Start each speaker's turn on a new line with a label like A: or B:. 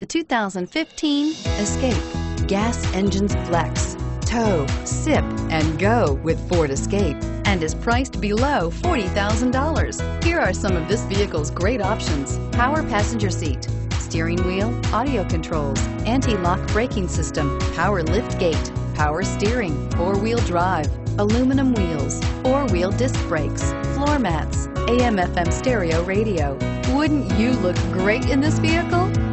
A: The 2015 Escape. Gas engines flex, tow, sip, and go with Ford Escape and is priced below $40,000. Here are some of this vehicle's great options. Power passenger seat, steering wheel, audio controls, anti-lock braking system, power lift gate, power steering, four-wheel drive, aluminum wheels, four-wheel disc brakes, floor mats, AM FM stereo radio. Wouldn't you look great in this vehicle?